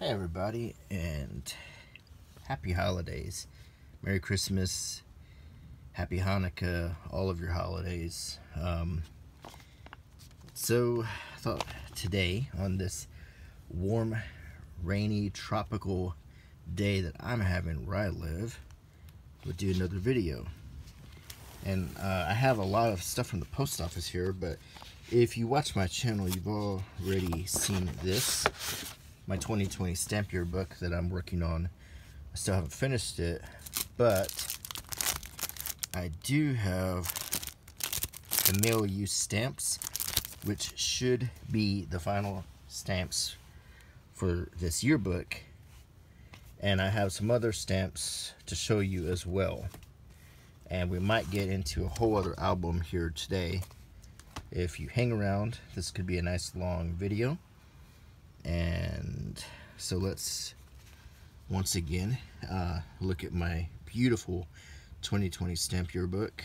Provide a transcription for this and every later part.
Hey everybody, and happy holidays. Merry Christmas, Happy Hanukkah, all of your holidays. Um, so, I thought today, on this warm, rainy, tropical day that I'm having where I live, would do another video. And uh, I have a lot of stuff from the post office here, but if you watch my channel, you've already seen this my 2020 stamp yearbook that I'm working on. I still haven't finished it, but I do have the mail use stamps, which should be the final stamps for this yearbook. And I have some other stamps to show you as well. And we might get into a whole other album here today. If you hang around, this could be a nice long video and so let's once again uh, look at my beautiful 2020 stamp yearbook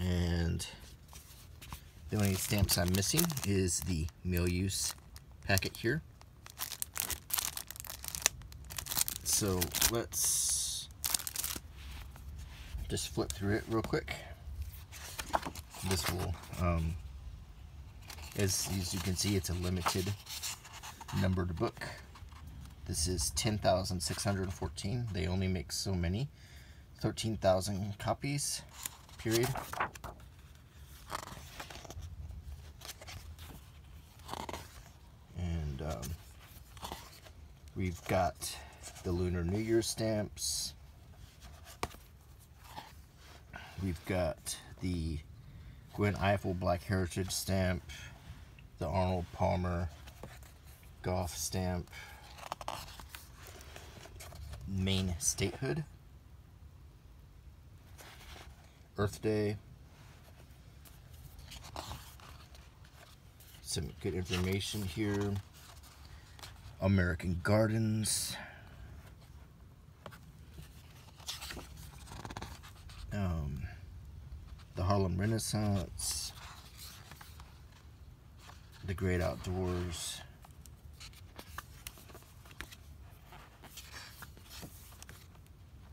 and the only stamps I'm missing is the mail use packet here. So let's just flip through it real quick. This will um, as, as you can see, it's a limited numbered book. This is 10,614. They only make so many. 13,000 copies, period. And um, we've got the Lunar New Year stamps. We've got the Gwen Ifill Black Heritage stamp the Arnold Palmer Goff stamp Maine statehood. Earth Day. Some good information here. American Gardens. Um, the Harlem Renaissance the great outdoors.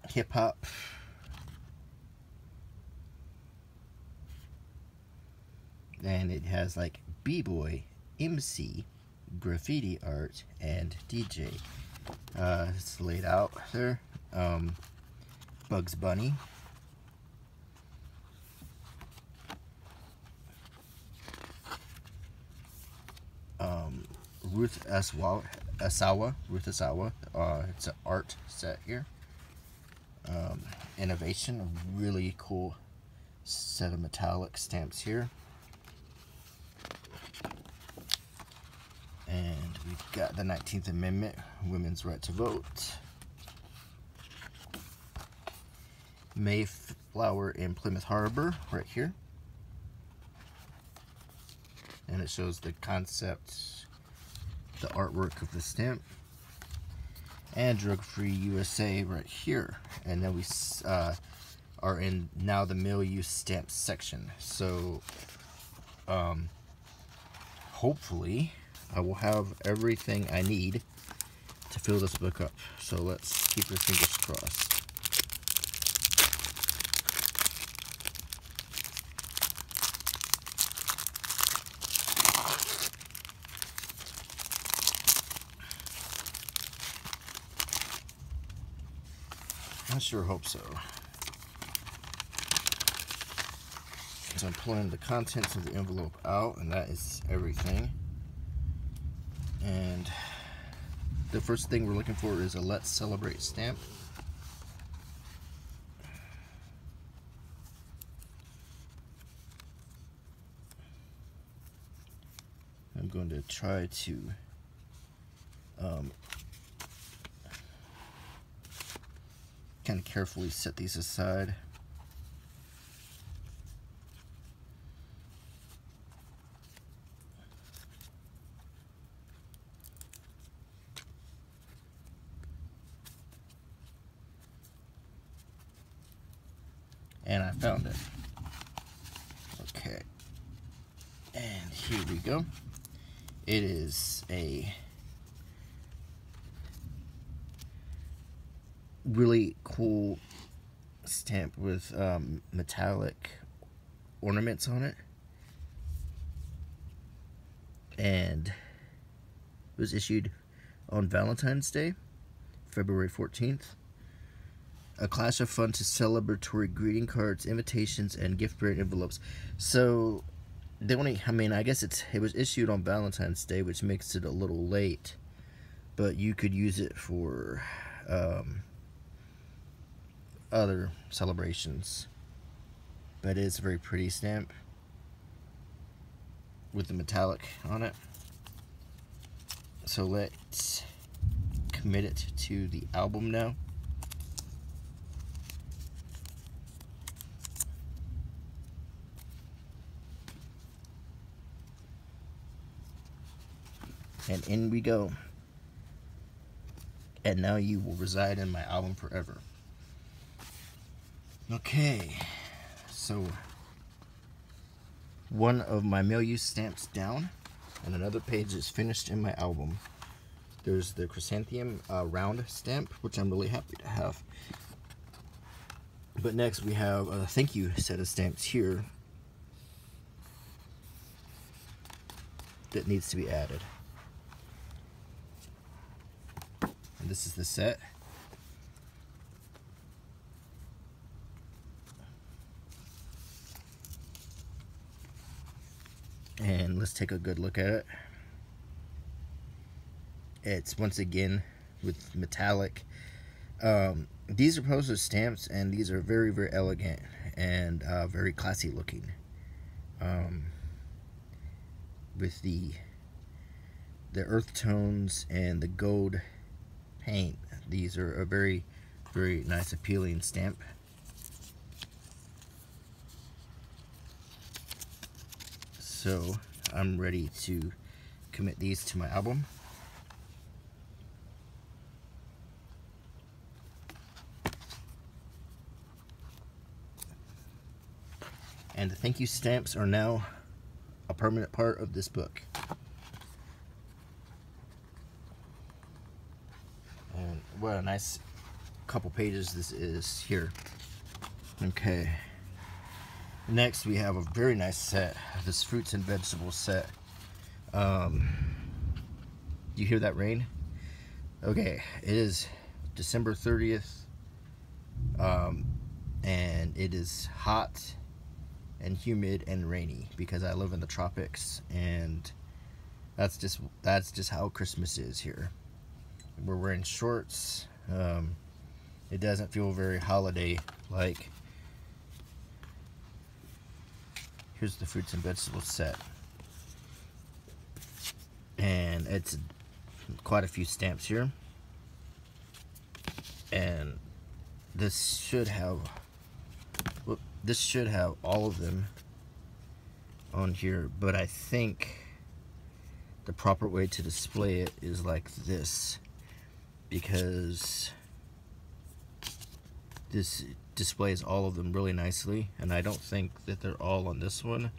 Hip hop. And it has like B-boy, MC, graffiti art, and DJ. Uh, it's laid out there. Um, Bugs Bunny. Ruth Asawa, Ruth Asawa. Uh, it's an art set here. Um, innovation, really cool set of metallic stamps here. And we've got the 19th Amendment, women's right to vote. Mayflower in Plymouth Harbor, right here. And it shows the concept the artwork of the stamp and drug free USA right here. And then we uh, are in now the mail use stamp section. So um, hopefully I will have everything I need to fill this book up. So let's keep our fingers crossed I sure hope so. So I'm pulling the contents of the envelope out, and that is everything. And the first thing we're looking for is a Let's Celebrate stamp. I'm going to try to um, kind of carefully set these aside. And I found it. Okay. And here we go. It is a really cool stamp with um, metallic ornaments on it. And it was issued on Valentine's Day, February 14th. A clash of fun to celebratory greeting cards, invitations, and gift bearing envelopes. So, the only, I mean, I guess it's it was issued on Valentine's Day, which makes it a little late. But you could use it for um, other celebrations. But it is a very pretty stamp with the metallic on it. So let's commit it to the album now. And in we go. And now you will reside in my album forever. Okay, so one of my mail use stamps down and another page is finished in my album. There's the chrysanthemum uh, round stamp, which I'm really happy to have. But next we have a thank you set of stamps here that needs to be added. And this is the set. And let's take a good look at it. It's once again with metallic. Um, these are postage stamps and these are very very elegant and uh, very classy looking. Um, with the the earth tones and the gold paint these are a very very nice appealing stamp so I'm ready to commit these to my album. And the thank you stamps are now a permanent part of this book. And what a nice couple pages this is here. Okay. Next, we have a very nice set. This fruits and vegetables set. Um, you hear that rain? Okay, it is December 30th. Um, and it is hot and humid and rainy because I live in the tropics and that's just that's just how Christmas is here. We're wearing shorts. Um, it doesn't feel very holiday like Here's the fruits and vegetables set. And it's quite a few stamps here. And this should have well, this should have all of them on here, but I think the proper way to display it is like this because this displays all of them really nicely and I don't think that they're all on this one.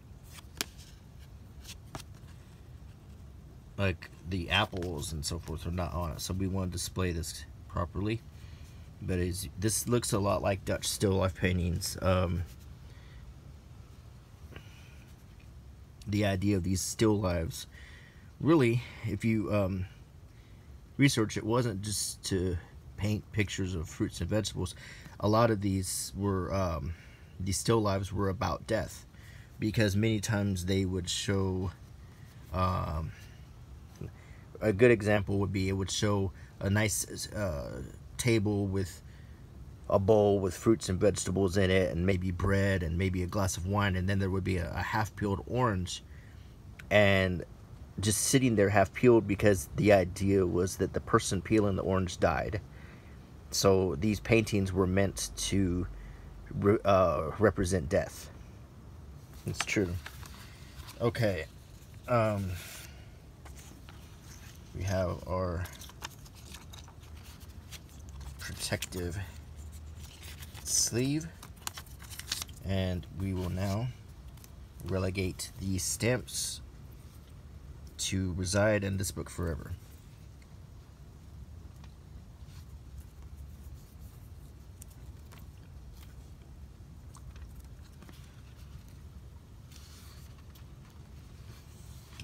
Like the apples and so forth are not on it so we want to display this properly. But this looks a lot like Dutch still life paintings um, the idea of these still lives. Really if you um, research it wasn't just to paint pictures of fruits and vegetables a lot of these were um, these still lives were about death because many times they would show um, a good example would be it would show a nice uh, table with a bowl with fruits and vegetables in it and maybe bread and maybe a glass of wine and then there would be a, a half peeled orange and just sitting there half peeled because the idea was that the person peeling the orange died so these paintings were meant to re uh, represent death. It's true. Okay. Um, we have our protective sleeve and we will now relegate these stamps to reside in this book forever.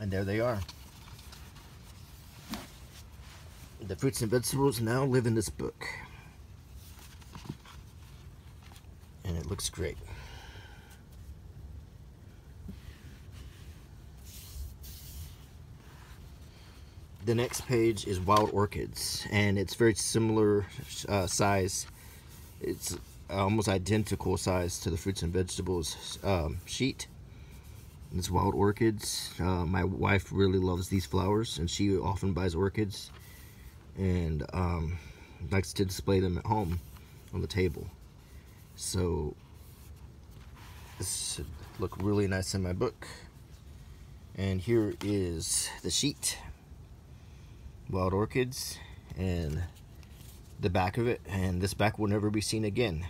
And there they are. The fruits and vegetables now live in this book. And it looks great. The next page is Wild Orchids, and it's very similar uh, size. It's almost identical size to the fruits and vegetables um, sheet. It's Wild Orchids. Uh, my wife really loves these flowers, and she often buys orchids and um, likes to display them at home on the table. So this should look really nice in my book. And here is the sheet wild orchids and the back of it and this back will never be seen again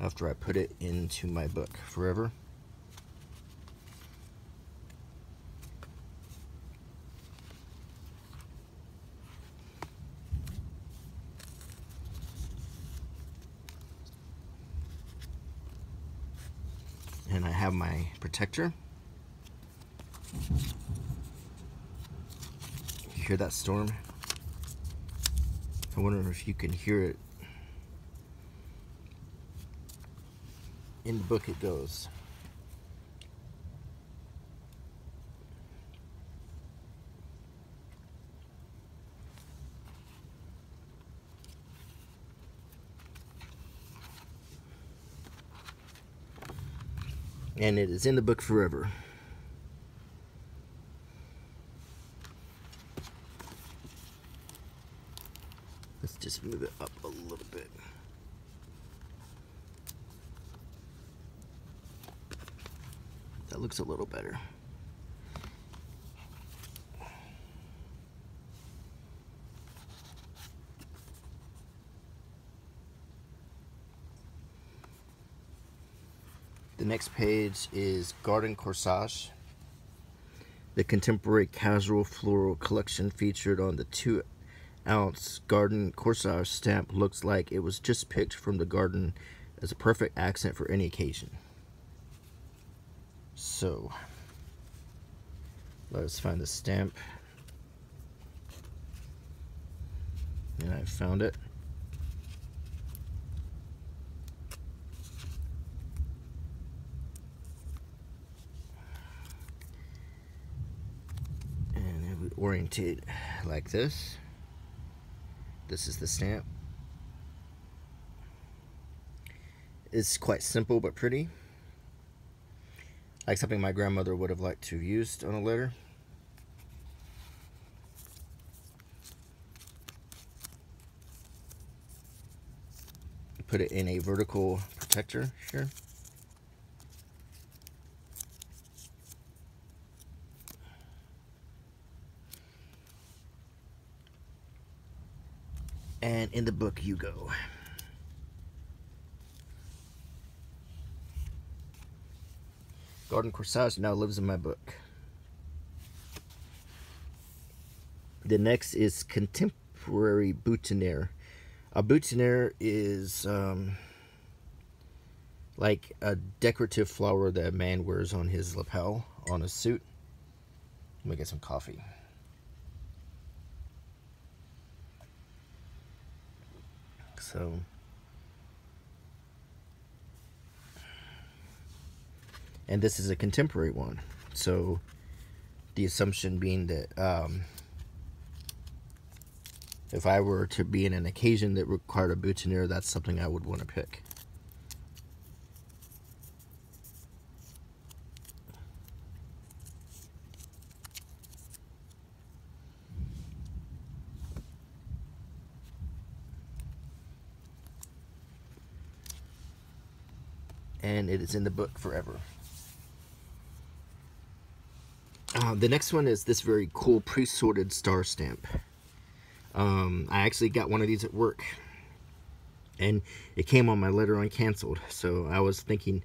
after I put it into my book forever and I have my protector You hear that storm? I wonder if you can hear it. In the book it goes. And it is in the book forever. Let's just move it up a little bit. That looks a little better. Next page is Garden Corsage. The contemporary casual floral collection featured on the two ounce garden corsage stamp looks like it was just picked from the garden as a perfect accent for any occasion. So, let us find the stamp. And I found it. Orientate like this. This is the stamp. It's quite simple but pretty. Like something my grandmother would have liked to have used on a letter. Put it in a vertical protector here. And in the book you go. Garden Corsage now lives in my book. The next is Contemporary Boutonniere. A boutonniere is um, like a decorative flower that a man wears on his lapel on a suit. Let me get some coffee. So. And this is a contemporary one. So the assumption being that um, if I were to be in an occasion that required a boutonniere that's something I would want to pick and it is in the book forever. Uh, the next one is this very cool pre-sorted star stamp. Um, I actually got one of these at work and it came on my letter uncanceled. So I was thinking,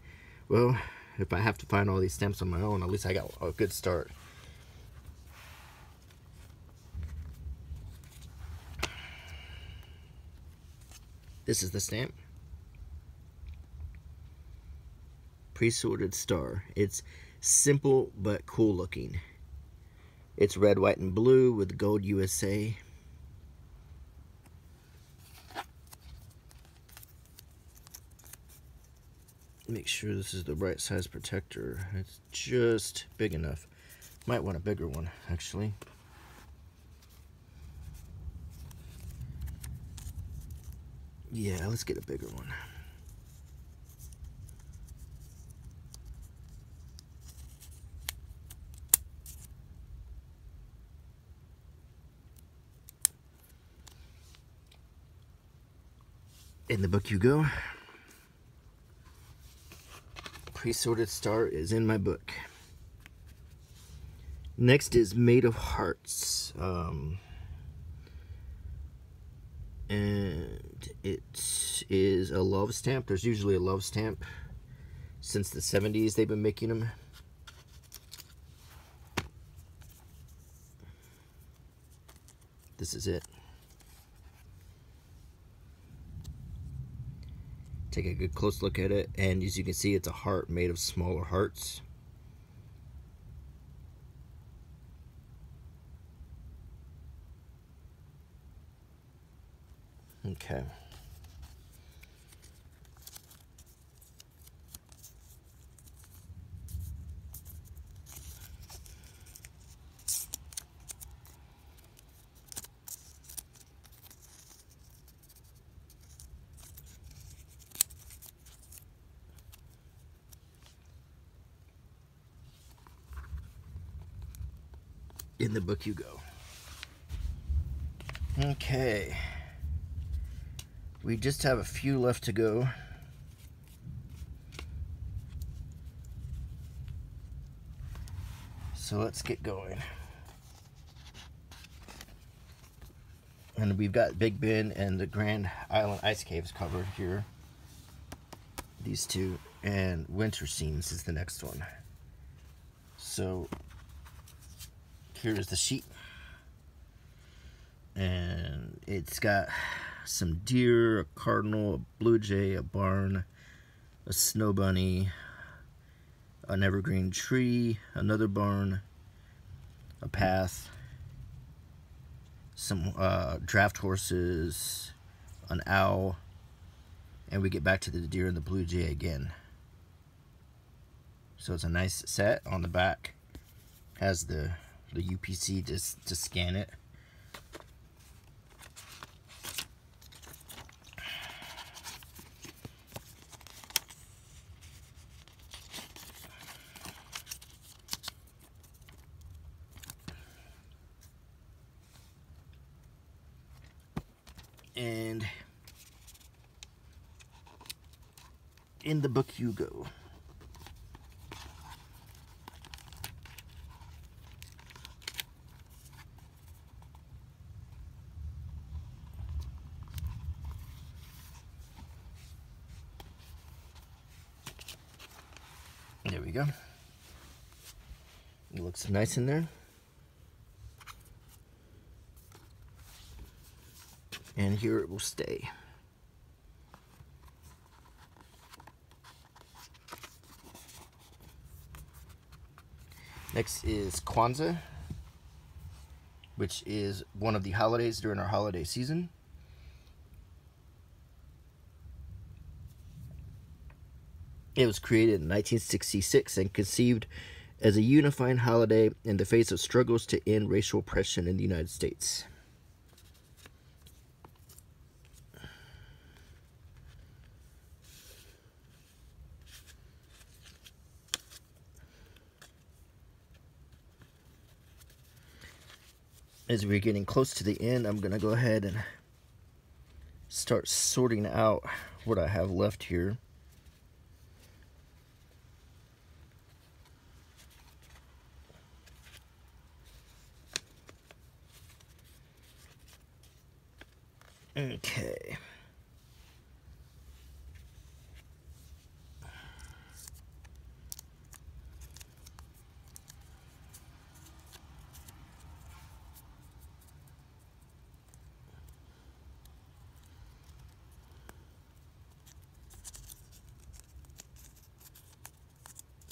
well, if I have to find all these stamps on my own, at least I got a good start. This is the stamp. Pre-sorted star. It's simple but cool looking. It's red, white, and blue with gold USA. Make sure this is the right size protector. It's just big enough. Might want a bigger one, actually. Yeah, let's get a bigger one. In the book you go. Pre-sorted star is in my book. Next is Made of Hearts. Um, and it is a love stamp. There's usually a love stamp. Since the 70s they've been making them. This is it. Take a good close look at it, and as you can see, it's a heart made of smaller hearts. Okay. In the book you go. Okay. We just have a few left to go. So let's get going. And we've got Big Ben and the Grand Island Ice Caves covered here. These two. And Winter Scenes is the next one. So here's the sheet. And it's got some deer, a cardinal, a blue jay, a barn, a snow bunny, an evergreen tree, another barn, a path, some uh, draft horses, an owl, and we get back to the deer and the blue jay again. So it's a nice set on the back. Has the the UPC just to scan it. And in the book you go. There we go. It looks nice in there. And here it will stay. Next is Kwanzaa, which is one of the holidays during our holiday season. It was created in 1966 and conceived as a unifying holiday in the face of struggles to end racial oppression in the United States. As we're getting close to the end, I'm going to go ahead and start sorting out what I have left here. Okay.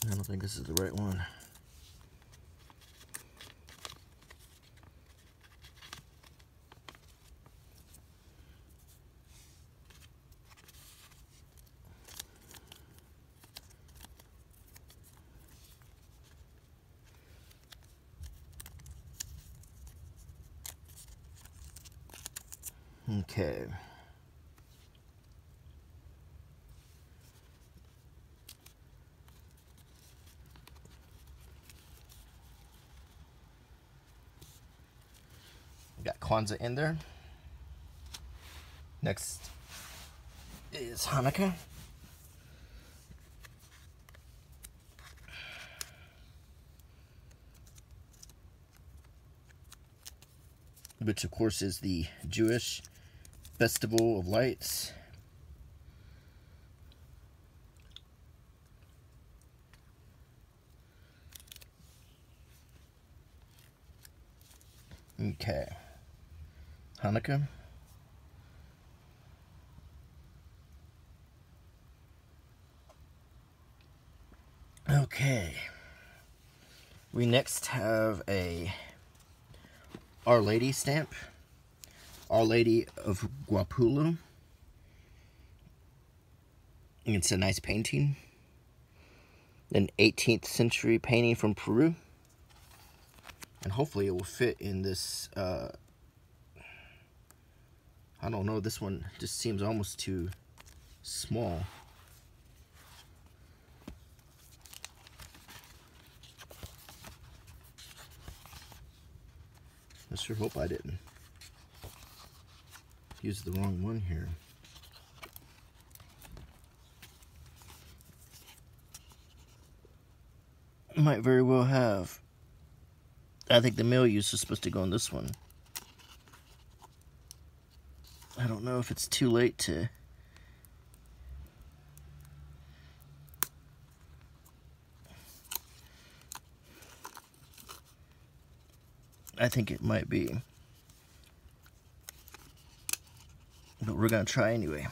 I don't think this is the right one. Okay. got Kwanzaa in there. Next is Hanukkah. Which of course is the Jewish Festival of Lights. Okay. Hanukkah. Okay. We next have a Our Lady stamp. Our Lady of Guápulo. It's a nice painting. An 18th century painting from Peru. And hopefully it will fit in this uh, I don't know, this one just seems almost too small. I sure hope I didn't use the wrong one here. Might very well have. I think the mail use is supposed to go on this one. I don't know if it's too late to I think it might be. But we're going to try anyway.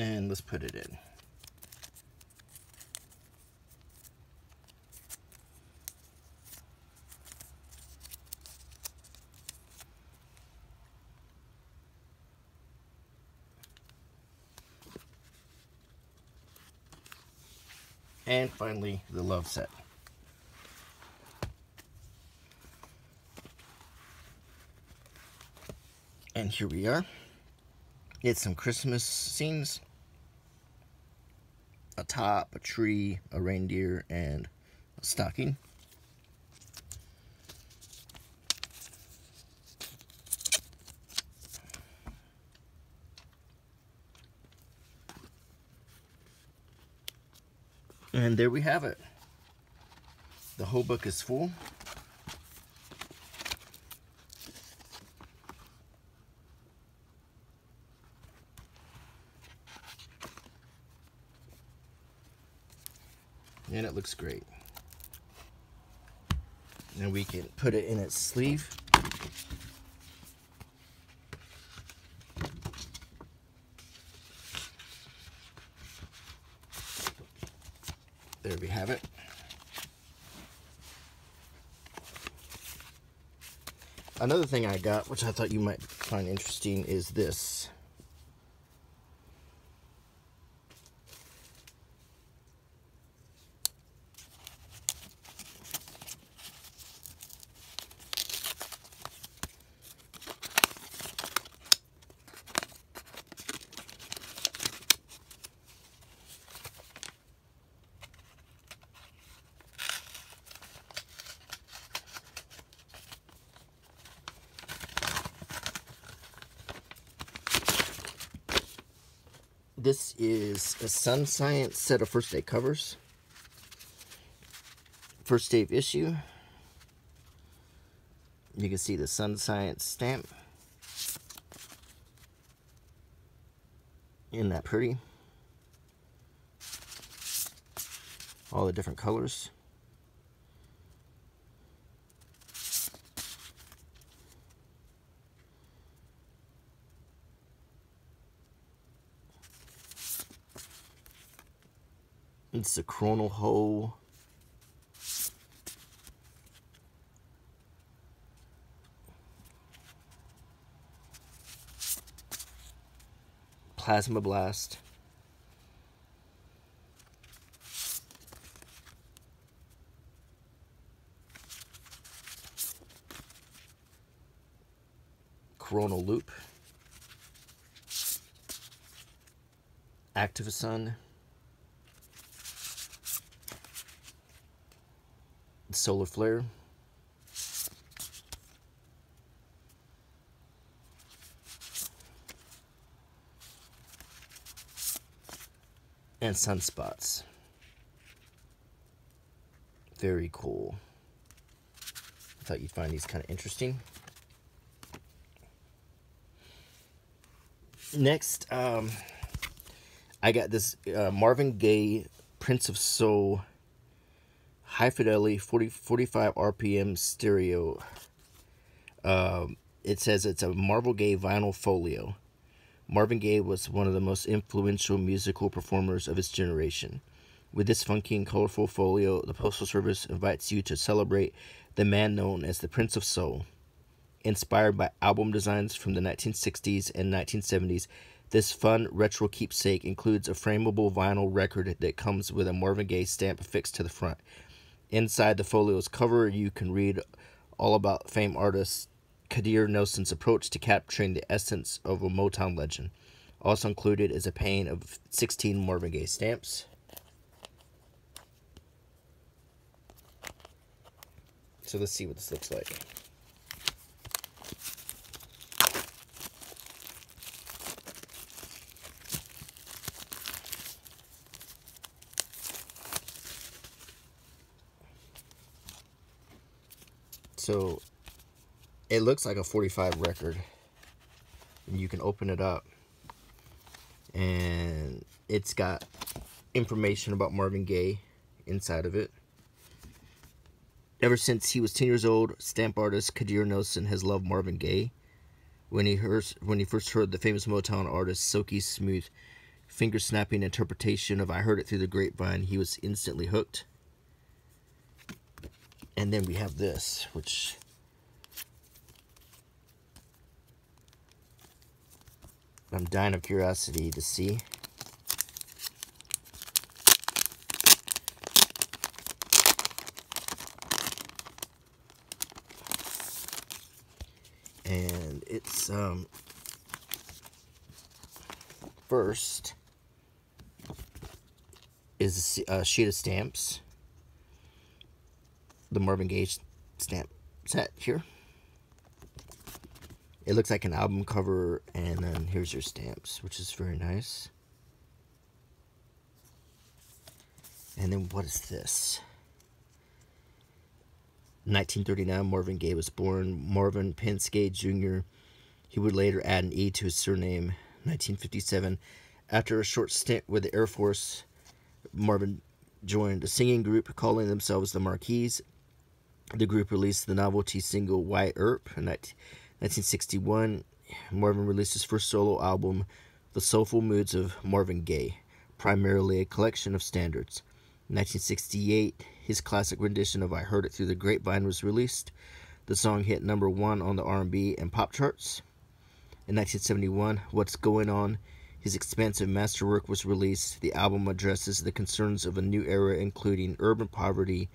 And let's put it in. And finally, the love set. And here we are. It's some Christmas scenes top, a tree, a reindeer, and a stocking. And there we have it. The whole book is full. that looks great. And we can put it in its sleeve. There we have it. Another thing I got, which I thought you might find interesting, is this. Sun Science set of first day covers. First day issue. You can see the Sun Science stamp. Isn't that pretty? All the different colors. It's a coronal hole. Plasma Blast. Coronal Loop. Active Sun. Solar flare. And sunspots. Very cool. I thought you'd find these kind of interesting. Next, um, I got this uh, Marvin Gaye Prince of Soul high fidelity 40, 45 RPM stereo. Um, it says it's a Marvin Gaye vinyl folio. Marvin Gaye was one of the most influential musical performers of his generation. With this funky and colorful folio, the Postal Service invites you to celebrate the man known as the Prince of Soul. Inspired by album designs from the 1960s and 1970s, this fun retro keepsake includes a frameable vinyl record that comes with a Marvin Gaye stamp affixed to the front. Inside the folio's cover, you can read all about famed artist Kadir Nelson's approach to capturing the essence of a Motown legend. Also included is a pane of 16 Marvin Gaye stamps. So let's see what this looks like. So it looks like a 45 record. And you can open it up. And it's got information about Marvin Gaye inside of it. Ever since he was 10 years old, stamp artist Kadir Nelson has loved Marvin Gaye. When he, heard, when he first heard the famous Motown artist Silky Smooth finger-snapping interpretation of I Heard It Through the Grapevine, he was instantly hooked. And then we have this, which I'm dying of curiosity to see. And it's um, first is a sheet of stamps the Marvin Gaye stamp set here. It looks like an album cover, and then here's your stamps, which is very nice. And then what is this? 1939, Marvin Gaye was born. Marvin Pentz Gay Jr. He would later add an E to his surname. 1957, after a short stint with the Air Force, Marvin joined a singing group calling themselves the Marquees the group released the novelty single Wyatt Earp in 1961. Marvin released his first solo album, The Soulful Moods of Marvin Gaye, primarily a collection of standards. In 1968, his classic rendition of I Heard It Through the Grapevine was released. The song hit number one on the R&B and pop charts. In 1971, What's Going On, his expansive masterwork was released. The album addresses the concerns of a new era, including urban poverty,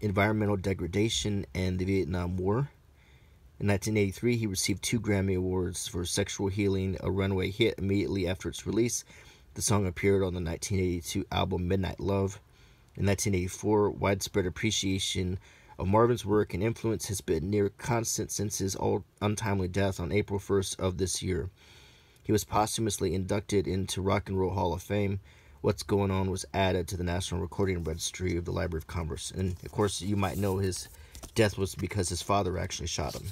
environmental degradation, and the Vietnam War. In 1983, he received two Grammy Awards for Sexual Healing, a runaway hit immediately after its release. The song appeared on the 1982 album Midnight Love. In 1984, widespread appreciation of Marvin's work and influence has been near constant since his untimely death on April 1st of this year. He was posthumously inducted into Rock and Roll Hall of Fame. What's Going On was added to the National Recording Registry of the Library of Congress. And of course, you might know his death was because his father actually shot him.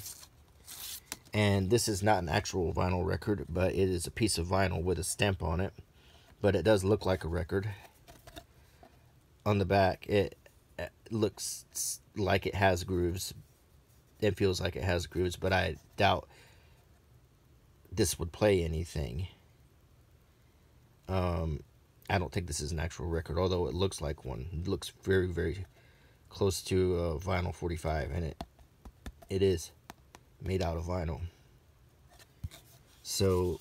And this is not an actual vinyl record, but it is a piece of vinyl with a stamp on it. But it does look like a record. On the back, it looks like it has grooves. It feels like it has grooves, but I doubt this would play anything. Um, I don't think this is an actual record, although it looks like one. It looks very, very close to a vinyl 45, and it it is made out of vinyl. So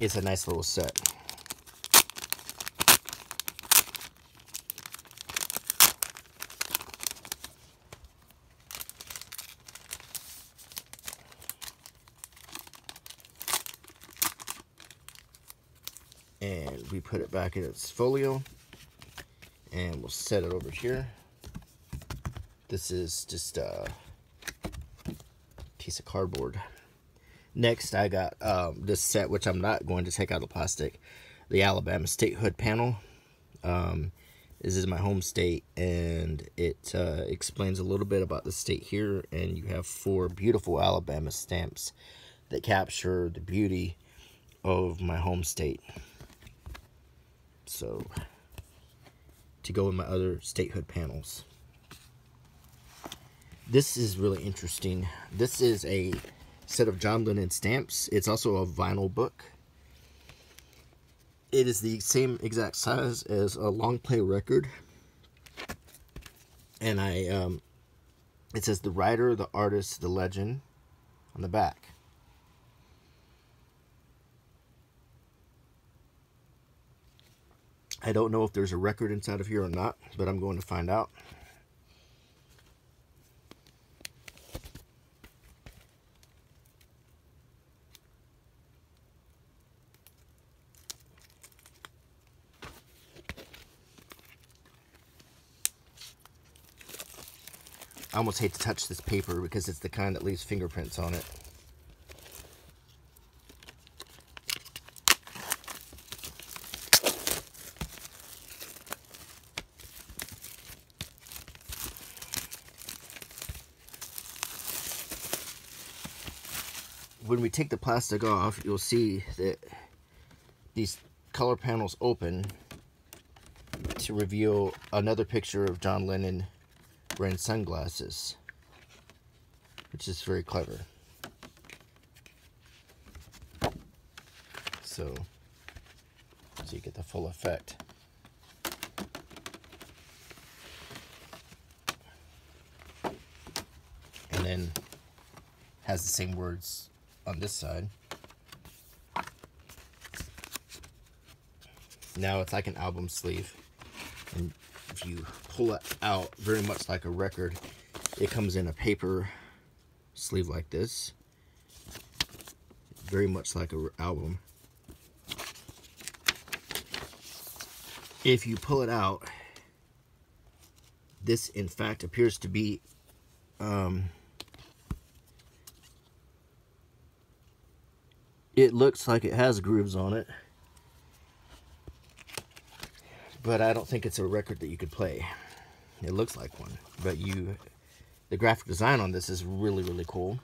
it's a nice little set. And we put it back in its folio. And we'll set it over here. This is just a piece of cardboard. Next I got um, this set which I'm not going to take out of plastic the Alabama statehood panel. Um, this is my home state and it uh, explains a little bit about the state here. And you have four beautiful Alabama stamps that capture the beauty of my home state so to go in my other statehood panels. This is really interesting. This is a set of John Lennon stamps. It's also a vinyl book. It is the same exact size as a long play record. And I, um, it says the writer, the artist, the legend on the back. I don't know if there's a record inside of here or not, but I'm going to find out. I almost hate to touch this paper because it's the kind that leaves fingerprints on it. Take the plastic off, you'll see that these color panels open to reveal another picture of John Lennon wearing sunglasses, which is very clever. So, so you get the full effect. And then has the same words on this side. Now it's like an album sleeve. And if you pull it out, very much like a record, it comes in a paper sleeve like this. Very much like an album. If you pull it out, this in fact appears to be um, It looks like it has grooves on it. But I don't think it's a record that you could play. It looks like one. But you, the graphic design on this is really, really cool.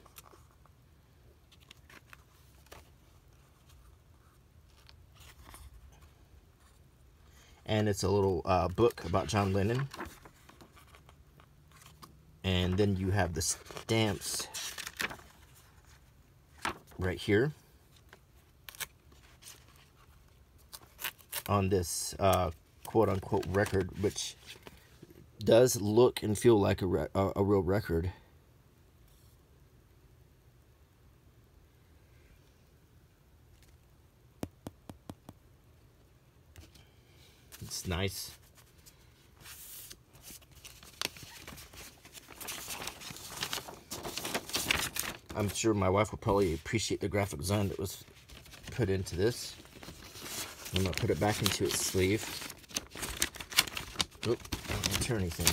And it's a little uh, book about John Lennon. And then you have the stamps right here on this uh, quote unquote record, which does look and feel like a, a, a real record. It's nice. I'm sure my wife will probably appreciate the graphic design that was put into this. I'm going to put it back into its sleeve. Oop, I don't anything.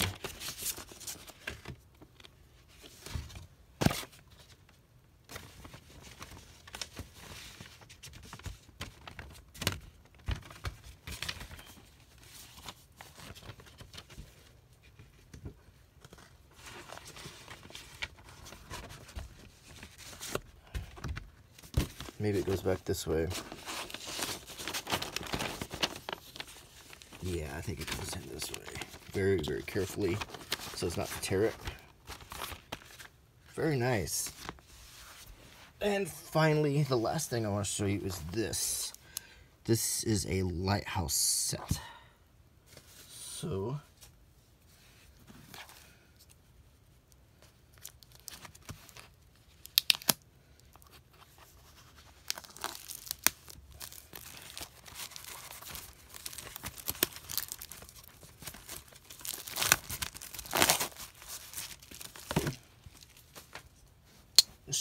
Maybe it goes back this way. Yeah, I think it goes in this way. Very, very carefully so it's not to tear it. Very nice. And finally, the last thing I want to show you is this. This is a lighthouse set. So,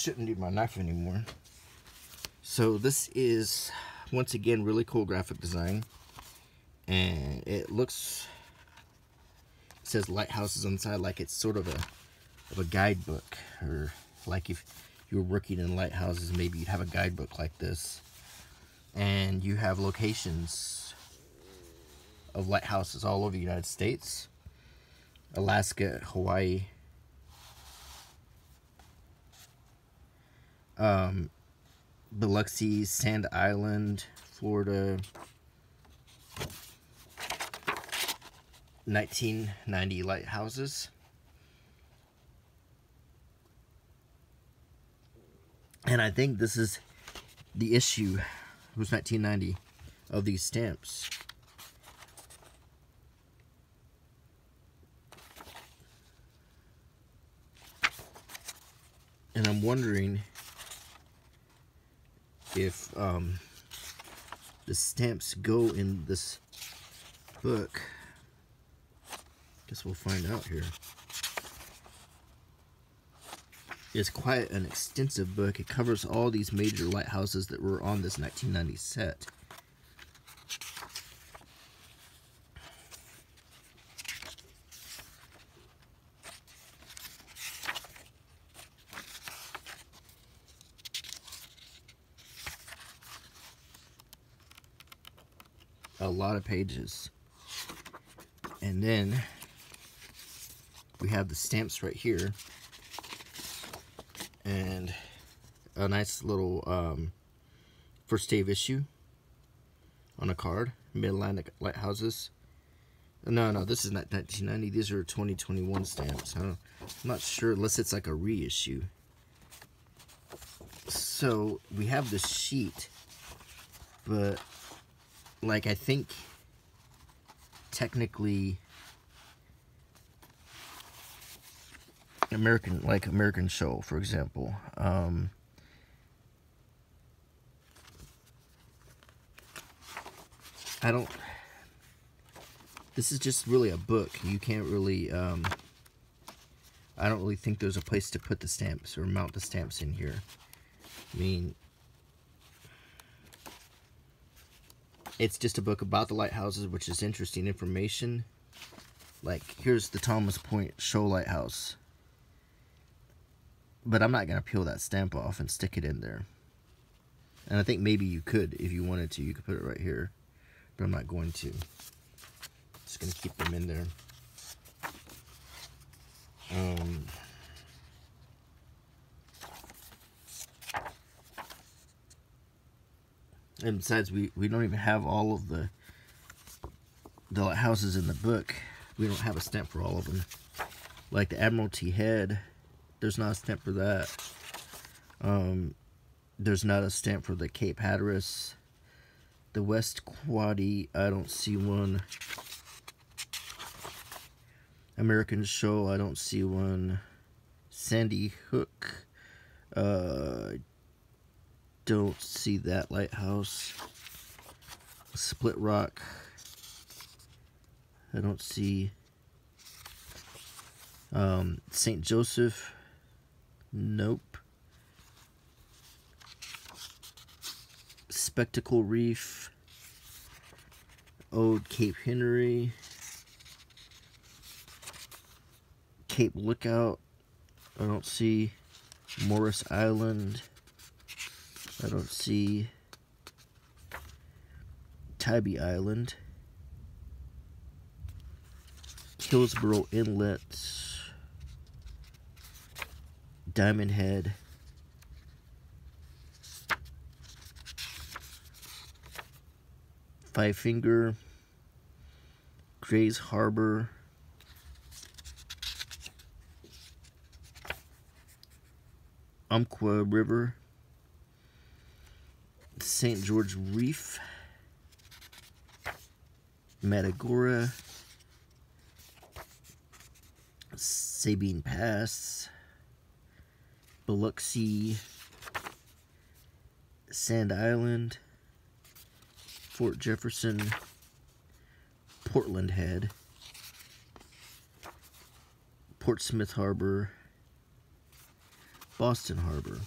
shouldn't need my knife anymore. So this is, once again, really cool graphic design. And it looks, it says lighthouses on the side like it's sort of a, of a guidebook. Or like if you were working in lighthouses, maybe you'd have a guidebook like this. And you have locations of lighthouses all over the United States. Alaska, Hawaii, um, Biloxi, Sand Island, Florida, 1990 lighthouses. And I think this is the issue, it was 1990, of these stamps. And I'm wondering if um, the stamps go in this book. Guess we'll find out here. It's quite an extensive book. It covers all these major lighthouses that were on this 1990 set. a lot of pages. And then we have the stamps right here. And a nice little um, first day of issue on a card. Mid-Atlantic Lighthouses. No, no, this is not 1990. These are 2021 stamps. I am not sure unless it's like a reissue. So we have the sheet, but like I think technically American like American show for example um, I don't this is just really a book. You can't really um, I don't really think there's a place to put the stamps or mount the stamps in here. I mean It's just a book about the lighthouses, which is interesting information. Like, here's the Thomas Point Shoal Lighthouse. But I'm not going to peel that stamp off and stick it in there. And I think maybe you could, if you wanted to. You could put it right here. But I'm not going to. Just going to keep them in there. Um... And besides, we, we don't even have all of the the houses in the book. We don't have a stamp for all of them. like the Admiralty Head. There's not a stamp for that. Um, there's not a stamp for the Cape Hatteras. The West Quoddy, I don't see one. American Shoal, I don't see one. Sandy Hook, uh, don't see that lighthouse. Split Rock, I don't see. Um, St. Joseph, nope. Spectacle Reef, Old Cape Henry, Cape Lookout, I don't see Morris Island, I don't see Tybee Island, Hillsboro Inlets, Diamond Head, Five Finger, Grays Harbor, Umpqua River, St. George Reef, Matagorda, Sabine Pass, Biloxi, Sand Island, Fort Jefferson, Portland Head, Portsmouth Harbor, Boston Harbor,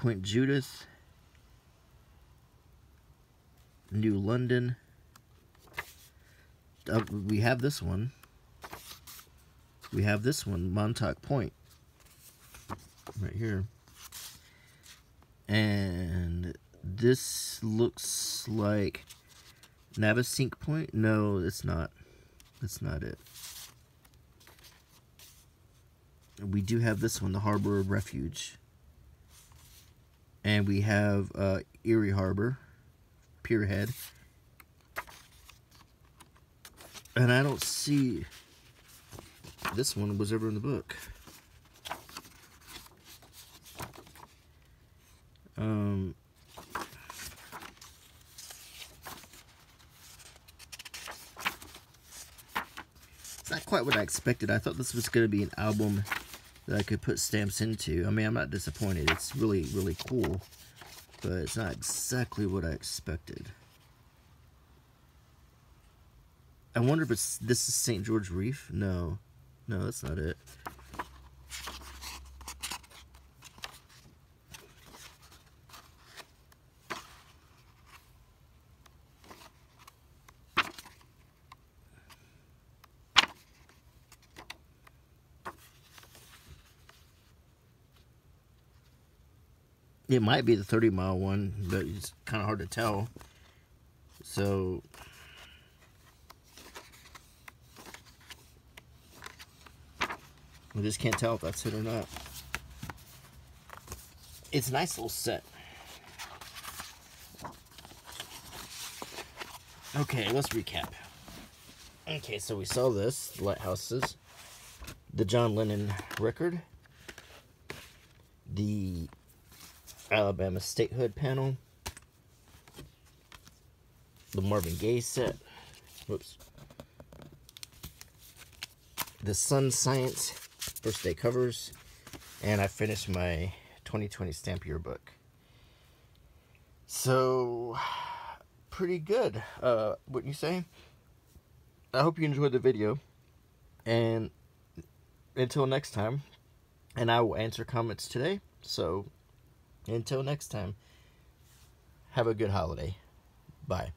Point Judith, New London. Uh, we have this one. We have this one, Montauk Point, right here. And this looks like Navesink Point. No, it's not. That's not it. We do have this one, the Harbor of Refuge. And we have uh, Erie Harbor, Pierhead. And I don't see this one was ever in the book. Um, it's not quite what I expected. I thought this was going to be an album that I could put stamps into. I mean, I'm not disappointed. It's really, really cool. But it's not exactly what I expected. I wonder if it's this is St. George Reef? No. No, that's not it. It might be the 30 mile one, but it's kind of hard to tell. So, I just can't tell if that's it or not. It's a nice little set. Okay, let's recap. Okay, so we saw this, Lighthouses, the John Lennon record, the Alabama Statehood panel. The Marvin Gaye set. Whoops. The Sun Science first day covers. And I finished my 2020 stamp yearbook. So, pretty good. Uh, wouldn't you say? I hope you enjoyed the video. And until next time, and I will answer comments today. So, until next time, have a good holiday. Bye.